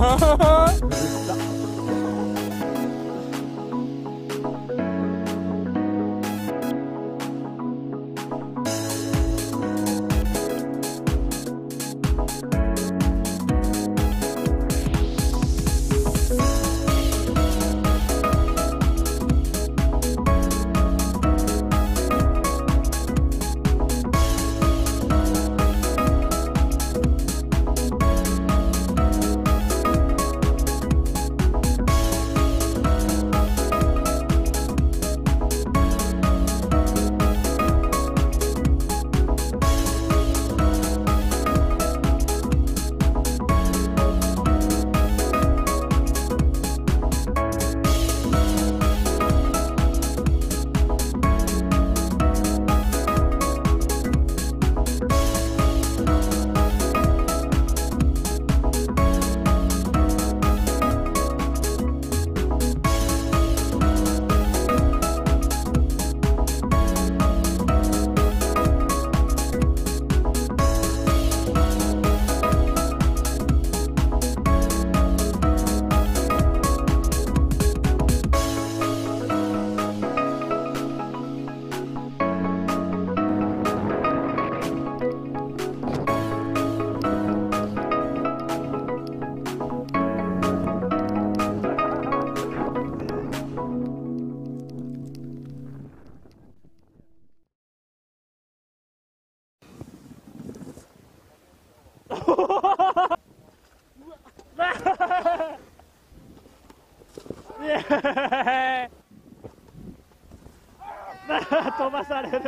Oh. 飛ばされる。